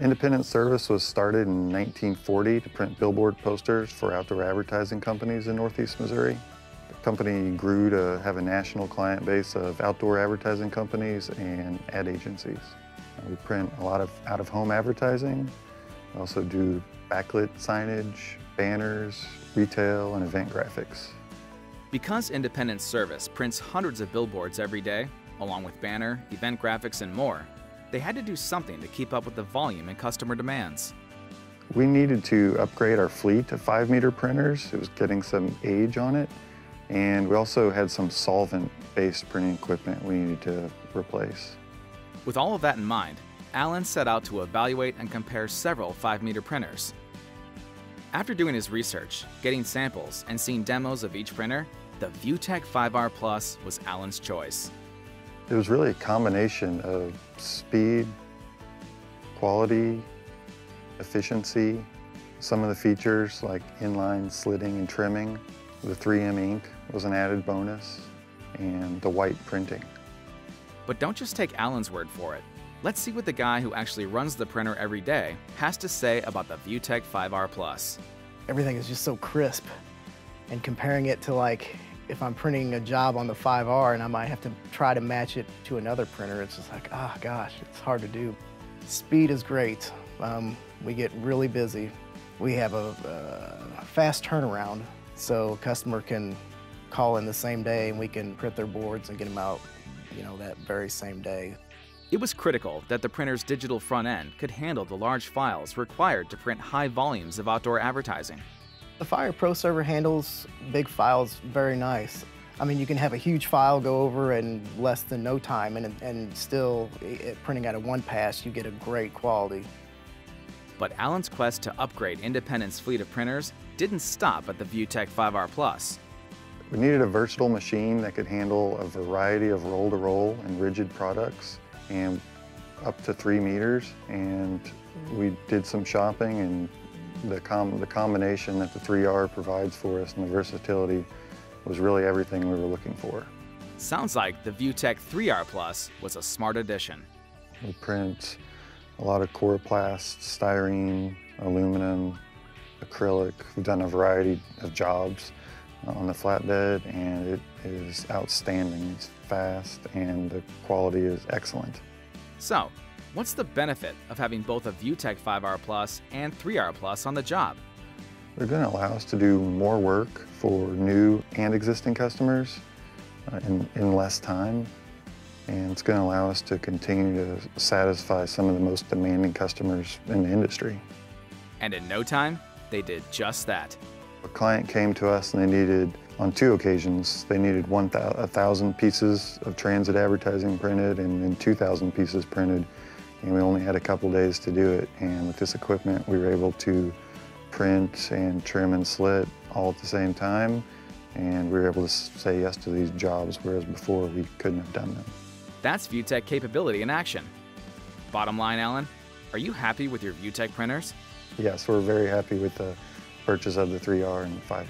Independent Service was started in 1940 to print billboard posters for outdoor advertising companies in Northeast Missouri. The company grew to have a national client base of outdoor advertising companies and ad agencies. We print a lot of out-of-home advertising. We also do backlit signage, banners, retail, and event graphics. Because Independent Service prints hundreds of billboards every day, along with banner, event graphics, and more, they had to do something to keep up with the volume and customer demands. We needed to upgrade our fleet to 5 meter printers. It was getting some age on it. And we also had some solvent-based printing equipment we needed to replace. With all of that in mind, Alan set out to evaluate and compare several 5 meter printers. After doing his research, getting samples, and seeing demos of each printer, the VUTEk 5R Plus was Alan's choice. It was really a combination of speed, quality, efficiency, some of the features like inline slitting and trimming. The 3M ink was an added bonus, and the white printing. But don't just take Alan's word for it. Let's see what the guy who actually runs the printer every day has to say about the VUTEk 5R Plus. Everything is just so crisp. And comparing it to like if I'm printing a job on the 5R and I might have to try to match it to another printer, it's just like, ah, oh, gosh, it's hard to do. Speed is great. Um, we get really busy. We have a, a fast turnaround, so a customer can call in the same day and we can print their boards and get them out, you know, that very same day. It was critical that the printer's digital front end could handle the large files required to print high volumes of outdoor advertising. The Fiery Pro Server handles big files very nice. I mean, you can have a huge file go over in less than no time, and, and still, it, printing out of one pass, you get a great quality. But Alan's quest to upgrade Independent's fleet of printers didn't stop at the VUTEk 5R Plus. We needed a versatile machine that could handle a variety of roll-to-roll -roll and rigid products, and up to three meters. And we did some shopping and the, com the combination that the 3R provides for us and the versatility was really everything we were looking for. Sounds like the VUTEk 3R Plus was a smart addition. We print a lot of coroplast, styrene, aluminum, acrylic. We've done a variety of jobs on the flatbed and it is outstanding. It's fast and the quality is excellent. So, What's the benefit of having both a VUTEk 5R Plus and 3R Plus on the job? They're going to allow us to do more work for new and existing customers uh, in, in less time. And it's going to allow us to continue to satisfy some of the most demanding customers in the industry. And in no time, they did just that. A client came to us and they needed, on two occasions, they needed 1,000 pieces of transit advertising printed and then 2,000 pieces printed and we only had a couple days to do it. And with this equipment, we were able to print and trim and slit all at the same time. And we were able to say yes to these jobs, whereas before we couldn't have done them. That's VUTEk capability in action. Bottom line, Alan, are you happy with your VUTEk printers? Yes, we're very happy with the purchase of the 3R and 5R.